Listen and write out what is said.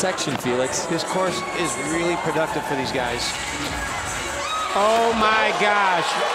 section, Felix. This course is really productive for these guys. Oh my gosh.